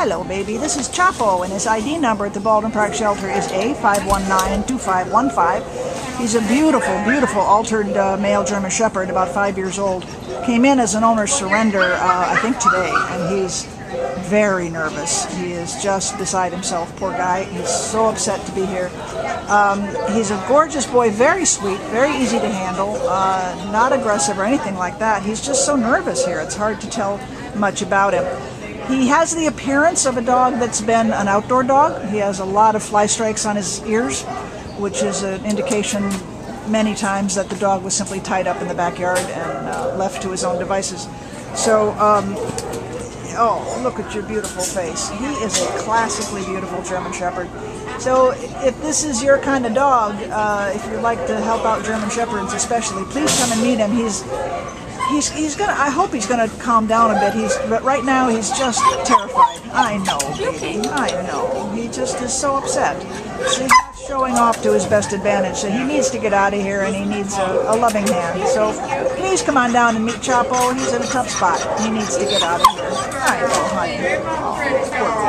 Hello, baby. This is Chapo, and his ID number at the Baldwin Park Shelter is A5192515. He's a beautiful, beautiful altered uh, male German Shepherd, about five years old. Came in as an owner's surrender, uh, I think today, and he's very nervous. He is just beside himself, poor guy. He's so upset to be here. Um, he's a gorgeous boy, very sweet, very easy to handle, uh, not aggressive or anything like that. He's just so nervous here. It's hard to tell much about him. He has the appearance of a dog that's been an outdoor dog. He has a lot of fly strikes on his ears, which is an indication many times that the dog was simply tied up in the backyard and uh, left to his own devices. So, um, oh, look at your beautiful face. He is a classically beautiful German Shepherd. So, if this is your kind of dog, uh, if you'd like to help out German Shepherds especially, please come and meet him. He's he's he's gonna. I hope he's gonna calm down a bit. He's but right now he's just terrified. I know, baby. I know. He just is so upset. So he's not showing off to his best advantage. So he needs to get out of here, and he needs a, a loving hand. So please come on down and meet Chapo. He's in a tough spot. He needs to get out of here. I know, honey. Oh.